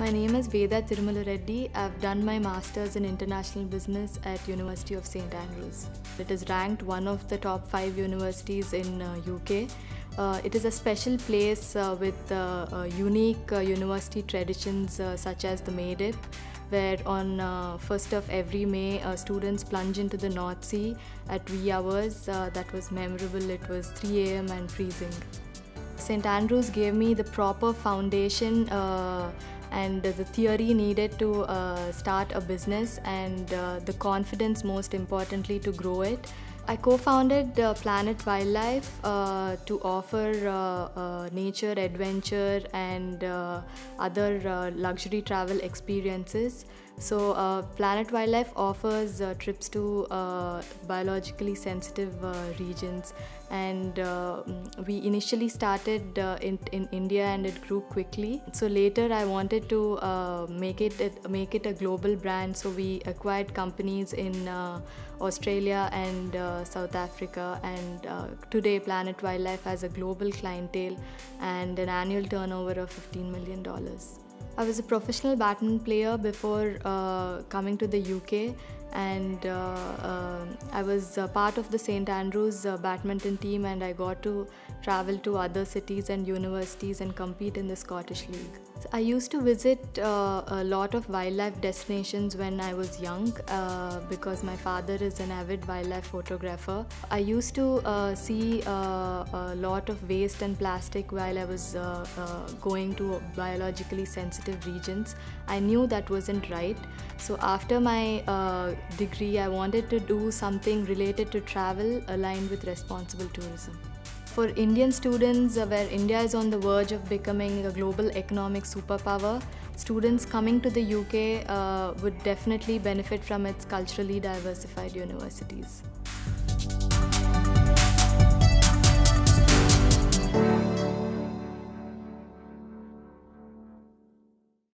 My name is Veda Tirumalareddy. I've done my masters in international business at University of St Andrews. It is ranked one of the top 5 universities in uh, UK. Uh, it is a special place uh, with uh, uh, unique uh, university traditions such as the May Dip, where on uh, 1st of every May students plunge into the North Sea at wee hours. That was memorable. It was 3 a.m. and freezing. St. Andrews gave me the proper foundation and the theory needed to uh, start a business and uh, the confidence, most importantly, to grow it. I co founded uh, Planet Wildlife uh, to offer uh, uh, nature, adventure, and other luxury travel experiences. So, uh, Planet Wildlife offers uh, trips to uh, biologically sensitive uh, regions, and uh, mm, we initially started uh, in, in India and it grew quickly. So later, I wanted to make it make it a global brand. So we acquired companies in Australia and South Africa, and today Planet Wildlife has a global clientele and an annual turnover of 15 million dollars. I was a professional badminton player before uh, coming to the UK, and uh, uh, I was uh, part of the St Andrews badminton team, and I got to travel to other cities and universities and compete in the Scottish League. I used to visit a lot of wildlife destinations when I was young because my father is an avid wildlife photographer. I used to see a lot of waste and plastic while I was going to biologically sensitive regions. I knew that wasn't right. So after my uh, degree, I wanted to do something related to travel aligned with responsible tourism. For Indian students, uh, where India is on the verge of becoming a global economic superpower, students coming to the UK uh, would definitely benefit from its culturally diversified universities.